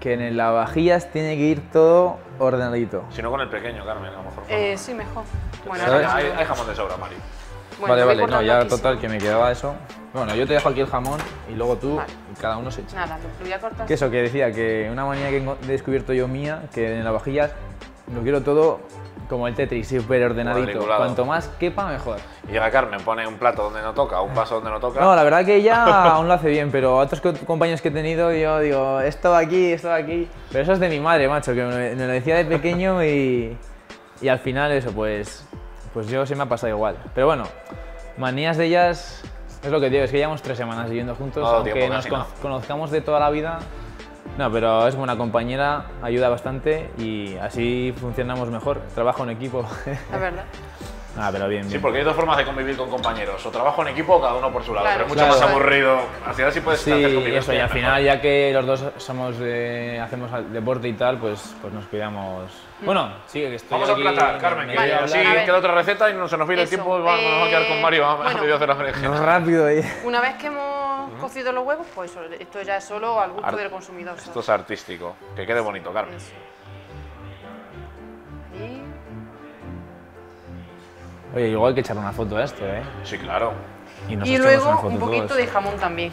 Speaker 2: que en el lavavajillas tiene que ir todo ordenadito.
Speaker 1: Si no con el pequeño, Carmen, a lo mejor.
Speaker 3: Eh, sí, mejor. Bueno,
Speaker 1: hay, jamón de sobra.
Speaker 3: Bueno,
Speaker 2: vale, vale, no, ya total que me quedaba eso. Bueno, yo te dejo aquí el jamón y luego tú
Speaker 3: Vale.
Speaker 2: y cada uno se echa.
Speaker 3: Nada, lo voy a cortar.
Speaker 2: Que eso, que decía que una manía que he descubierto yo mía, que en lavavajillas lo quiero todo como el Tetris, súper ordenadito. Cuanto más quepa, mejor.
Speaker 1: Y llega Carmen, pone un plato donde no toca, un vaso donde no toca.
Speaker 2: No, la verdad que ella aún lo hace bien, pero otros co- compañeros que he tenido, yo digo, esto va aquí, esto va aquí. Pero eso es de mi madre, macho, que me, me lo decía de pequeño y, y al final eso, pues, pues yo se me ha pasado igual. Pero bueno, manías de ellas, es lo que digo, es que llevamos tres semanas viviendo juntos,
Speaker 1: No
Speaker 2: aunque
Speaker 1: tiempo
Speaker 2: nos conozcamos de toda la vida. No, pero es buena compañera, ayuda bastante y así funcionamos mejor. Trabajo en equipo.
Speaker 3: La verdad.
Speaker 2: ah, pero bien, bien.
Speaker 1: Sí, porque hay dos formas de convivir con compañeros. O trabajo en equipo o cada uno por su lado.
Speaker 3: Claro.
Speaker 1: pero es mucho
Speaker 2: Claro.
Speaker 1: más aburrido. Al final sí puedes
Speaker 2: Sí,
Speaker 1: hacer
Speaker 2: eso, y al
Speaker 1: mejor.
Speaker 2: final, ya que los dos somos de, hacemos deporte y tal, pues, pues nos cuidamos. Bueno, sigue que estoy
Speaker 1: Vamos a
Speaker 2: aquí,
Speaker 1: emplatar,
Speaker 2: me-
Speaker 1: Carmen,
Speaker 2: me
Speaker 1: que
Speaker 2: a
Speaker 1: así.
Speaker 3: A
Speaker 1: queda otra receta y no se nos viene el tiempo. Vamos, nos vamos a quedar con
Speaker 3: eh,
Speaker 1: Mario. Ha
Speaker 3: bueno.
Speaker 1: pedido hacer la.
Speaker 2: Rápido ahí.
Speaker 3: Una vez que hemos cocido los huevos, pues esto ya es solo al gusto del consumidor. ¿sabes?
Speaker 1: Esto es artístico. Que quede bonito, Carmen.
Speaker 3: Eso.
Speaker 2: Oye, igual hay que echar una foto a esto, ¿eh?
Speaker 1: Sí, claro.
Speaker 2: nos
Speaker 3: Y luego
Speaker 2: una foto
Speaker 3: un poquito de jamón también.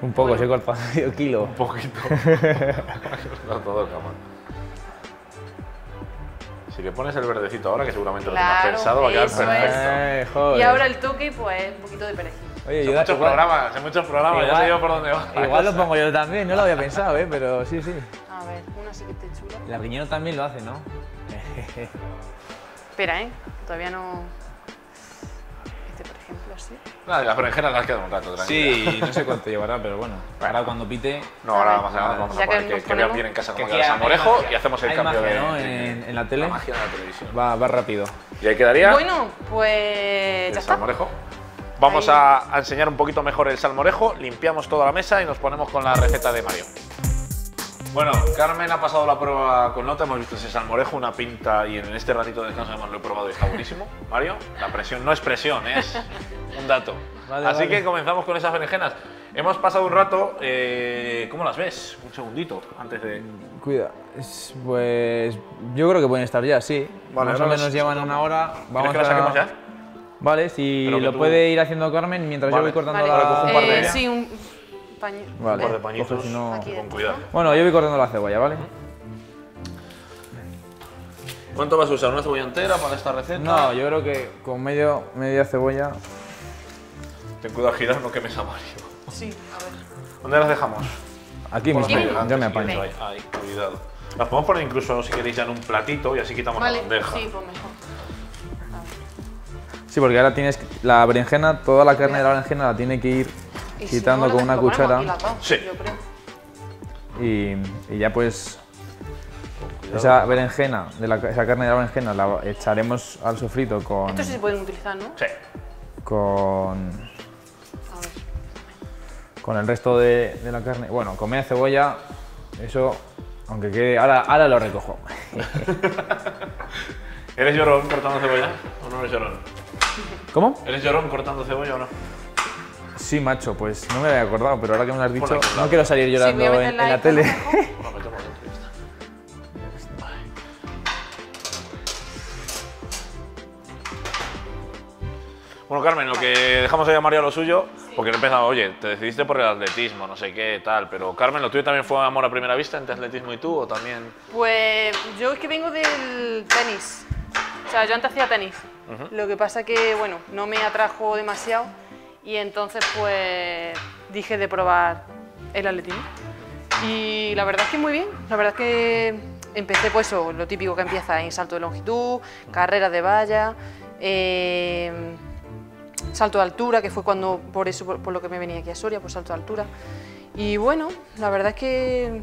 Speaker 2: Un poco, se he cortado medio kilo.
Speaker 1: Un poquito. no todo, cama. Si le pones el verdecito ahora, que seguramente lo tienes pensado, va a quedar
Speaker 3: es.
Speaker 1: perfecto.
Speaker 2: Eh.
Speaker 3: Y ahora el toque, pues un poquito de perejil.
Speaker 2: Oye,
Speaker 1: Son muchos
Speaker 2: igual-
Speaker 1: programas, hay muchos programas, ya sé yo por dónde va.
Speaker 2: Igual lo pongo yo también, no lo había pensado, ¿eh? Pero sí, sí.
Speaker 3: A ver, una sí que esté chula.
Speaker 2: La riñero también lo hace, ¿no?
Speaker 3: Espera, ¿eh? Todavía no... Este, por ejemplo, así.
Speaker 1: Nada, las berenjenas las quedan un rato, tranquila.
Speaker 2: Sí, no sé cuánto llevará, pero bueno. Ahora cuando pite.
Speaker 1: No, ahora vamos a, vamos a
Speaker 3: ya que
Speaker 1: poner que, que vean bien en casa cómo
Speaker 2: Que
Speaker 1: queda el salmorejo y hacemos el
Speaker 2: Hay
Speaker 1: cambio
Speaker 2: magia,
Speaker 1: de,
Speaker 2: En, en la tele.
Speaker 1: la magia de la televisión.
Speaker 2: Va, va rápido.
Speaker 1: Y ahí quedaría
Speaker 3: Bueno, pues
Speaker 1: el
Speaker 3: ya está.
Speaker 1: Vamos a, a enseñar un poquito mejor el salmorejo, limpiamos toda la mesa y nos ponemos con la receta de Mario. Bueno, Carmen ha pasado la prueba con nota, hemos visto ese salmorejo, una pinta y en este ratito de descanso además lo he probado y está buenísimo. Mario, la presión no es presión, es un dato.
Speaker 2: Vale,
Speaker 1: Así
Speaker 2: vale.
Speaker 1: que comenzamos con esas berenjenas. Hemos pasado un rato, eh, ¿cómo las ves? Un segundito antes de...
Speaker 2: Cuida. Es- Pues yo creo que pueden estar ya, sí.
Speaker 1: Vale,
Speaker 2: Más o menos llevan una hora.
Speaker 1: ¿Quieres que las saquemos ya?
Speaker 2: Vale, si lo
Speaker 1: tú-
Speaker 2: puede ir haciendo Carmen mientras
Speaker 1: Vale.
Speaker 2: yo voy cortando
Speaker 3: Vale,
Speaker 1: un par de
Speaker 3: eh, sí, un paño.
Speaker 2: Vale,
Speaker 1: Un par de
Speaker 2: coge si no-
Speaker 1: con cuidado.
Speaker 2: Bueno, yo voy cortando la cebolla, ¿vale?
Speaker 1: ¿Cuánto vas a usar? ¿Una cebolla entera para esta receta?
Speaker 2: No, yo creo que con medio, media cebolla.
Speaker 1: Ten cuidado a girar, no quemes a Mario.
Speaker 3: Sí, a ver.
Speaker 1: ¿Dónde las dejamos?
Speaker 2: Aquí mismo, yo me apaño.
Speaker 1: ahí, cuidado. Las podemos poner incluso, si queréis, ya en un platito y así quitamos
Speaker 3: Vale,
Speaker 1: la bandeja.
Speaker 3: sí, pues mejor.
Speaker 2: Sí, porque ahora tienes que- la berenjena, toda la carne de la berenjena la tiene que ir
Speaker 3: Y si
Speaker 2: quitando
Speaker 3: no,
Speaker 2: con una cuchara
Speaker 1: Sí.
Speaker 3: Yo creo.
Speaker 2: y, y ya pues esa berenjena, de la, esa carne de la berenjena la echaremos al sofrito con,
Speaker 3: Estos sí se pueden utilizar, ¿no?
Speaker 1: Sí.
Speaker 2: con,
Speaker 3: A ver.
Speaker 2: con el resto de, de la carne. Bueno, con media cebolla, eso, aunque quede, ahora, ahora lo recojo.
Speaker 1: ¿Eres llorón cortando cebolla o no eres llorón?
Speaker 2: ¿Cómo?
Speaker 1: ¿Eres llorón cortando cebolla o no?
Speaker 2: Sí, macho, pues no me había acordado, pero ahora que me lo has dicho, no quiero salir llorando en, la tele.
Speaker 1: Bueno, Carmen, lo que dejamos ahí a María lo suyo, porque he empezado, oye, te decidiste por el atletismo, no sé qué, tal, pero Carmen, ¿lo tuyo también fue amor a primera vista entre atletismo y tú o también...?
Speaker 3: Pues yo es que vengo del tenis. O sea, yo antes hacía tenis. Lo que pasa que, bueno, no me atrajo demasiado y entonces pues dije de probar el atletismo. Y la verdad es que muy bien, la verdad es que empecé pues eso, lo típico que empieza en salto de longitud, carrera de valla, eh, salto de altura, que fue cuando por eso por, por lo que me venía aquí a Soria, pues salto de altura. Y bueno, la verdad es que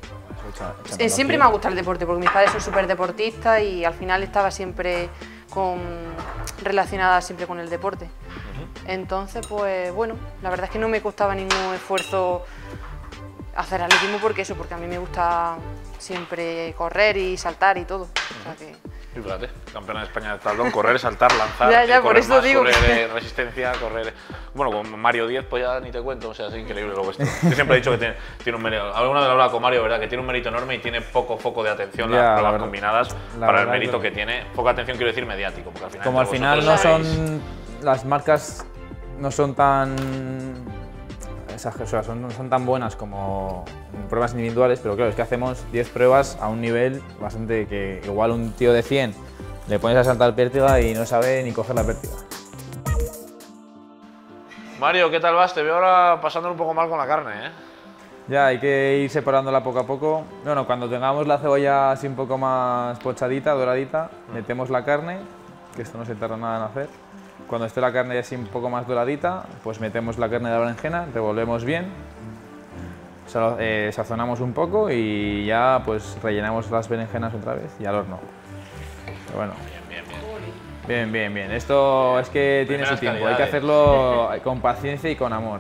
Speaker 3: eh, siempre me ha gustado el deporte, porque mis padres son súper deportistas y al final estaba siempre con, relacionada siempre con el deporte. Entonces, pues bueno, la verdad es que no me costaba ningún esfuerzo hacer atletismo porque eso, porque a mí me gusta siempre correr y saltar y todo. O sea que-
Speaker 1: fíjate, campeona de España de tablón, correr, saltar, lanzar,
Speaker 3: Ya, ya,
Speaker 1: eh,
Speaker 3: por
Speaker 1: correr
Speaker 3: eso
Speaker 1: más,
Speaker 3: digo
Speaker 1: correr eh, resistencia, correr... Bueno, con Mario 10 pues ya ni te cuento, o sea, es increíble lo vuestro. Yo siempre he dicho que tiene, tiene un mérito, alguna vez he hablado con Mario, ¿verdad? Que tiene un mérito enorme y tiene poco foco de atención
Speaker 2: Ya,
Speaker 1: las
Speaker 2: la
Speaker 1: pruebas
Speaker 2: verdad-
Speaker 1: combinadas
Speaker 2: la
Speaker 1: para el mérito
Speaker 2: que-
Speaker 1: tiene. Poca atención quiero decir mediático, porque al final...
Speaker 2: Como al final no son. Las marcas no son tan. Exager- o sea, son, no son tan buenas como pruebas individuales, pero claro, es que hacemos 10 pruebas a un nivel bastante que igual un tío de 100 le pones a saltar pértiga y no sabe ni coger la pértiga.
Speaker 1: Mario, ¿qué tal vas? Te veo ahora pasándolo un poco mal con la carne, ¿eh?
Speaker 2: Ya, hay que ir separándola poco a poco. Bueno, cuando tengamos la cebolla así un poco más pochadita, doradita, metemos la carne, que esto no se tarda nada en hacer. Cuando esté la carne así un poco más doradita, pues metemos la carne de la berenjena, revolvemos bien, eh, sazonamos un poco y ya pues rellenamos las berenjenas otra vez y al horno. Pero bueno,
Speaker 1: Bien, bien, bien.
Speaker 2: bien, bien, bien. Esto es que tiene su tiempo, hay que hacerlo con paciencia y con amor.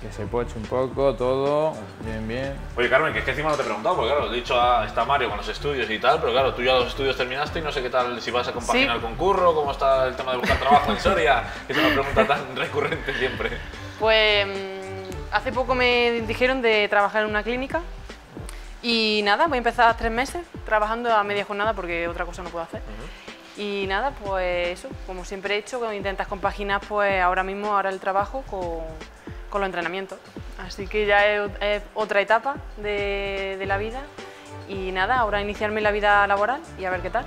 Speaker 2: Que se poche un poco todo, bien, bien.
Speaker 1: Oye, Carmen, que es que encima no te he preguntado, porque claro, he dicho, ah, está Mario con los estudios y tal, pero claro, tú ya los estudios terminaste y no sé qué tal, si vas a compaginar
Speaker 3: Sí.
Speaker 1: con curro, cómo está el tema de buscar trabajo en Soria, que es una pregunta tan recurrente siempre.
Speaker 3: Pues mm, hace poco me dijeron de trabajar en una clínica y nada, voy a empezar tres meses trabajando a media jornada porque otra cosa no puedo hacer. Y nada, pues eso, como siempre he hecho, cuando intentas compaginar pues ahora mismo, ahora el trabajo con, con los entrenamientos. Así que ya es, es otra etapa de, de la vida y nada, ahora iniciarme la vida laboral y a ver qué tal.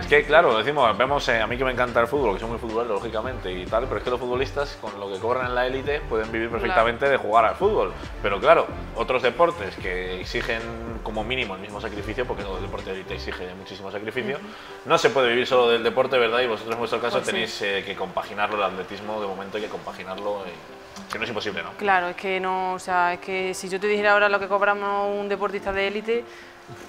Speaker 1: Es que, claro, decimos, vemos, eh, a mí que me encanta el fútbol, que soy muy futbolero, lógicamente, y tal, pero es que los futbolistas, con lo que cobran en la élite, pueden vivir perfectamente de jugar al fútbol. Pero claro, otros deportes que exigen como mínimo el mismo sacrificio, porque el deporte de élite exige muchísimo sacrificio, no se puede vivir solo del deporte, ¿verdad? Y vosotros en vuestro caso
Speaker 3: Pues sí.
Speaker 1: tenéis eh, que compaginarlo, el atletismo, de momento hay que compaginarlo, y, que no es imposible, ¿no?
Speaker 3: Claro, es que no, o sea, es que si yo te dijera ahora lo que cobramos un deportista de élite,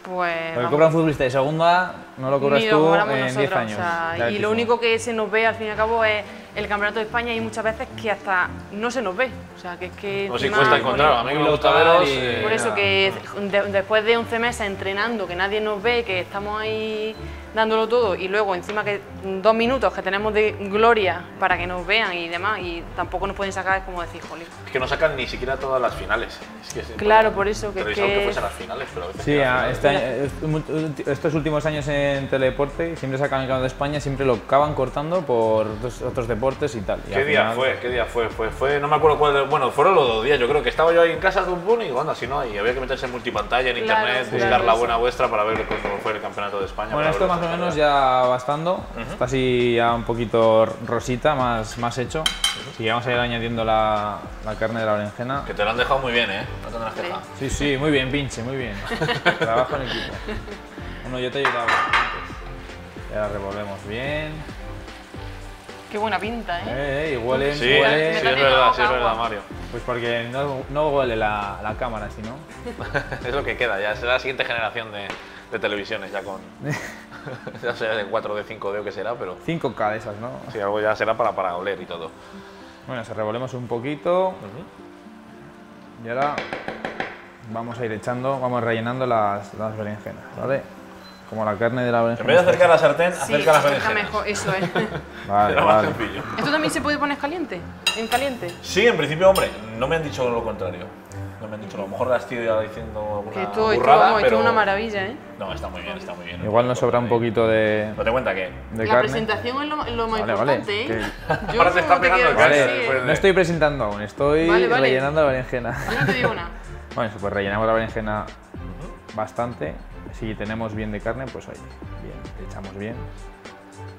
Speaker 3: pues.
Speaker 2: Lo que cobra un futbolista de segunda no lo cobras
Speaker 3: lo
Speaker 2: tú en 10
Speaker 3: nosotros,
Speaker 2: años.
Speaker 3: o sea, y lo único que se nos ve al fin y al cabo es el campeonato de España y muchas veces que hasta no se nos ve. O sea, que es que.
Speaker 1: O si cuesta encontrar, a mí me gusta veros.
Speaker 2: y-
Speaker 1: eh,
Speaker 3: Por eso que de- después de 11 meses entrenando, que nadie nos ve, que estamos ahí dándolo todo, y luego encima que dos minutos que tenemos de gloria para que nos vean y demás, y tampoco nos pueden sacar, es como decir, jolín.
Speaker 1: Es que no sacan ni siquiera todas las finales. Es que es
Speaker 3: Claro, por eso que es
Speaker 1: que fuesen las finales, pero a veces
Speaker 2: Sí, a- este año- estos últimos años en teledeporte siempre sacan el campeonato de España, siempre lo acaban cortando por otros, otros deportes y tal. y
Speaker 1: ¿Qué día
Speaker 2: final-
Speaker 1: fue? ¿Qué día fue? fue? Fue, no me acuerdo cuál. Bueno, fueron los dos días. Yo creo que estaba yo ahí en casa de un boom y bueno, así no, y había que meterse en multipantalla, en
Speaker 3: Claro,
Speaker 1: internet, buscar
Speaker 3: claro,
Speaker 1: la buena vuestra para ver cómo fue el campeonato de España.
Speaker 2: Bueno, esto más o menos ya bastando, está así ya un poquito rosita, más, más hecho. Y vamos a ir añadiendo la, la carne de la berenjena.
Speaker 1: Que te lo han dejado muy bien, ¿eh? No tendrás
Speaker 3: Sí.
Speaker 1: queja.
Speaker 2: Sí, sí, muy bien, pinche, muy bien. Trabajo en equipo. Bueno, yo te he ayudado antes. Y ahora revolvemos bien.
Speaker 3: Qué buena pinta, ¿eh?
Speaker 2: Eh, eh, y huele,
Speaker 1: Sí,
Speaker 2: huele.
Speaker 1: sí, es verdad, sí, es verdad. Mario.
Speaker 2: Pues porque no, no huele la, la cámara, si no.
Speaker 1: es lo que queda, ya será la siguiente generación de, de televisiones, ya con. ya sea de 4D, 5D o qué será, pero
Speaker 2: 5K de esas, ¿no?
Speaker 1: sí, algo ya será para, para oler y todo.
Speaker 2: Bueno, se revolvemos un poquito. Y ahora vamos a ir echando, vamos rellenando las, las berenjenas, ¿vale? Como la carne de la berenjena.
Speaker 1: En vez de acercar la sartén,
Speaker 3: Sí,
Speaker 1: acerca las berenjenas.
Speaker 3: mejor, eso es.
Speaker 2: Vale, vale.
Speaker 3: ¿Esto también se puede poner caliente? ¿En caliente?
Speaker 1: Sí, en principio, hombre, no me han dicho lo contrario. No me han dicho, a lo mejor la estoy ya diciendo
Speaker 3: Que
Speaker 1: alguna
Speaker 3: esto, esto,
Speaker 1: burrada,
Speaker 3: esto
Speaker 1: pero...
Speaker 3: una maravilla, ¿eh?
Speaker 1: No, está muy bien, está muy bien.
Speaker 2: Igual nos sobra un poquito de,
Speaker 1: Date cuenta que...
Speaker 2: de
Speaker 3: La
Speaker 2: carne.
Speaker 3: presentación es lo, lo más
Speaker 2: Vale, vale,
Speaker 3: importante, ¿eh?
Speaker 2: que-
Speaker 3: Yo
Speaker 1: Ahora te está
Speaker 3: te
Speaker 1: pegando el
Speaker 3: sí,
Speaker 1: después
Speaker 2: No estoy presentando aún, estoy
Speaker 3: Vale, vale.
Speaker 2: rellenando la berenjena.
Speaker 3: Yo no te digo nada.
Speaker 2: Bueno, pues rellenamos la berenjena bastante. Si tenemos bien de carne, pues ahí, bien, echamos bien.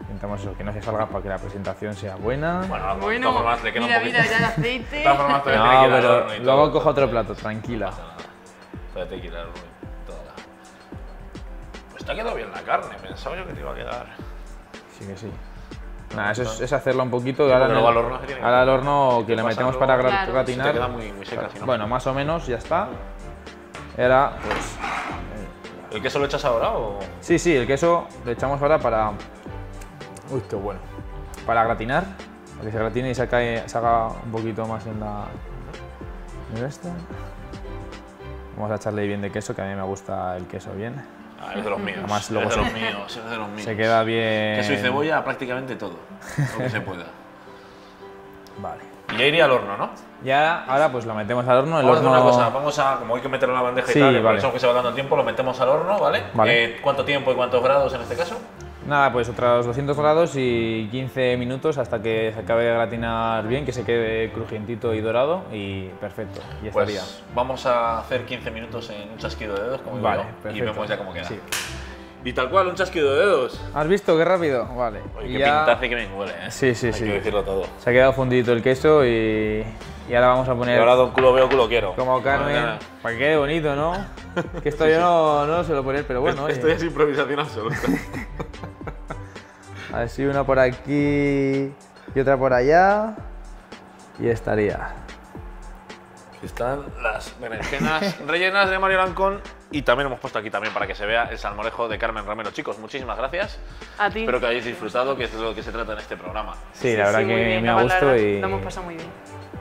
Speaker 2: Intentamos eso, que no se salga para que la presentación sea buena.
Speaker 1: Bueno,
Speaker 3: Bueno,
Speaker 1: formas le queda
Speaker 3: mira,
Speaker 1: un
Speaker 3: mira, ya el aceite.
Speaker 1: Formas,
Speaker 2: no,
Speaker 1: al
Speaker 2: pero luego
Speaker 1: todo.
Speaker 2: cojo otro plato, tranquila.
Speaker 1: Ir a Rubén. Toda la... Pues te ha quedado bien la carne, pensaba yo que te iba a quedar.
Speaker 2: Sí que sí. Nada, eso es, es hacerla un poquito.
Speaker 1: Sí,
Speaker 2: ahora, el-
Speaker 1: al horno que
Speaker 2: ahora al horno
Speaker 1: ¿no?
Speaker 2: que le metemos para
Speaker 3: Claro.
Speaker 1: Se
Speaker 2: gratinar.
Speaker 1: te queda muy, muy seca, si no.
Speaker 2: Bueno, más o menos, ya está. Era, pues.
Speaker 1: ¿El queso lo echas ahora o...?
Speaker 2: Sí, sí, el queso lo echamos ahora para. Uy, qué bueno. Para gratinar. Para que se gratine y se, cae- se haga un poquito más en la. En esta. Vamos a echarle bien de queso, que a mí me gusta el queso bien.
Speaker 1: Ah, es de los míos.
Speaker 2: Además,
Speaker 1: es
Speaker 2: luego
Speaker 1: de
Speaker 2: se-
Speaker 1: los míos, es de los míos.
Speaker 2: Se queda bien.
Speaker 1: Queso y cebolla, prácticamente todo. Lo que se pueda.
Speaker 2: Vale.
Speaker 1: Y ya iría al horno, ¿no?
Speaker 2: Ya, ahora pues lo metemos al horno. El
Speaker 1: Vamos a hacer
Speaker 2: horno.
Speaker 1: una cosa, vamos a, como hay que meterlo en la bandeja
Speaker 2: Sí,
Speaker 1: y tal, y
Speaker 2: vale.
Speaker 1: por eso que se va dando el tiempo, lo metemos al horno, ¿vale?
Speaker 2: Vale.
Speaker 1: Eh, ¿Cuánto tiempo y cuántos grados en este caso?
Speaker 2: Nada, pues otros 200 grados y 15 minutos hasta que se acabe de gratinar bien, que se quede crujientito y dorado y perfecto. Ya
Speaker 1: Pues
Speaker 2: estaría.
Speaker 1: vamos a hacer 15 minutos en un chasquido de dedos, como digo
Speaker 2: Vale,
Speaker 1: y
Speaker 2: perfecto.
Speaker 1: vemos ya cómo queda.
Speaker 2: Sí.
Speaker 1: Y tal cual, un chasquido de dedos.
Speaker 2: ¿Has visto qué rápido? Vale.
Speaker 1: Oye,
Speaker 2: Y
Speaker 1: qué
Speaker 2: ya
Speaker 1: pintaza y qué bien huele, ¿eh?
Speaker 2: Sí, sí,
Speaker 1: Hay
Speaker 2: sí.
Speaker 1: que decirlo todo.
Speaker 2: Se ha quedado fundidito el queso y, y ahora vamos a
Speaker 1: Y
Speaker 2: poner
Speaker 1: ahora don culo veo, culo quiero.
Speaker 2: como Carmen
Speaker 1: Ahora
Speaker 2: para que quede bonito, ¿no? Que esto yo no, no lo suelo poner, pero bueno.
Speaker 1: Esto
Speaker 2: oye.
Speaker 1: es improvisación absoluta.
Speaker 2: Así una por aquí y otra por allá y estaría.
Speaker 1: Aquí están las berenjenas rellenas de Mario Lancón y también hemos puesto aquí también para que se vea el salmorejo de Carmen Romero. Chicos, muchísimas gracias.
Speaker 3: A ti.
Speaker 1: Espero que hayáis disfrutado, que es de lo que se trata en este programa.
Speaker 2: Sí, la verdad
Speaker 3: muy
Speaker 2: que
Speaker 3: bien,
Speaker 2: me ha gustado y
Speaker 3: Lo hemos pasado muy bien.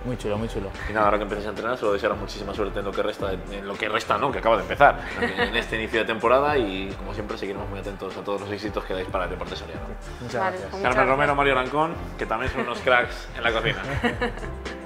Speaker 2: Muy chulo, muy chulo.
Speaker 1: Y nada, ahora que empecéis a entrenar, solo desearos muchísima suerte en lo que resta, en lo que resta, no, que acaba de empezar, en este inicio de temporada y como siempre seguiremos muy atentos a todos los éxitos que dais para el deporte soriano.
Speaker 2: Muchas
Speaker 3: Vale,
Speaker 2: gracias.
Speaker 3: pues
Speaker 1: Carmen. Romero, Mario Lancón, que también son unos cracks en la cocina.